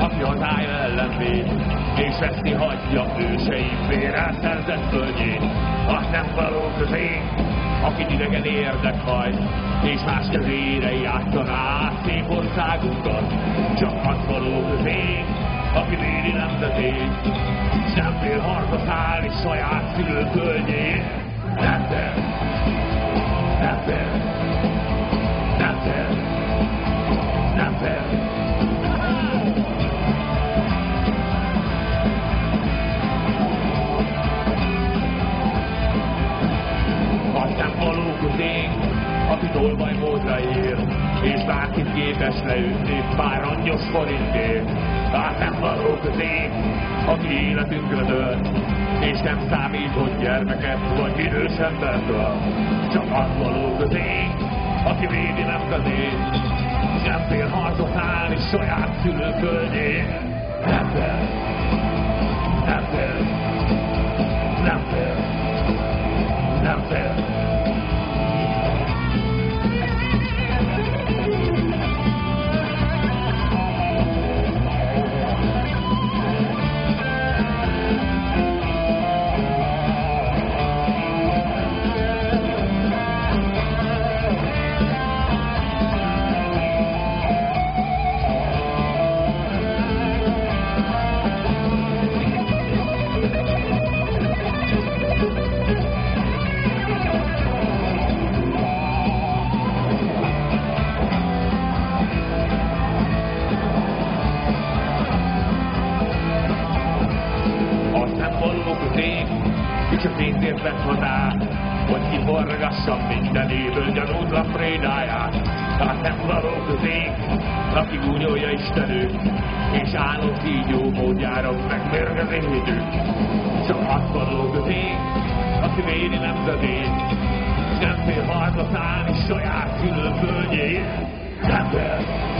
aki hazája ellen véd, és veszni hagyja őseim vérrel szerzett földjét. Az nem való közénk, akit idegen érdekhajt, és más kezére játszaná szép országunkat. Csak az való közénk, aki védi nemzetét, és nem fél harcba szállni saját szülőföldjét. Nem fél, nem fél, nem fél. Aki tolvaj módra ér, és bárkit képes leütni pár angyos forintért. Hát nem való közénk, aki életünkre dölt, és nem számít, hogy gyermeket vagy idős embert öl. Csak az való közénk, aki védi nemzetét, és nem fél harcot állni saját szülőföldjén. Nem fél, nem fél, nem fél, nem fél. És a pénzért vett hozzá, hogy kiforgassam minden évől gyanútlan prédáját. Hát nem való közénk, aki gúnyolja Istenőt, és álló kígyó módjára megmérgezi hidőt. Csak az való közénk, aki védi nemzetét, nem fél harcba szállni saját. Nem fél, nem fél,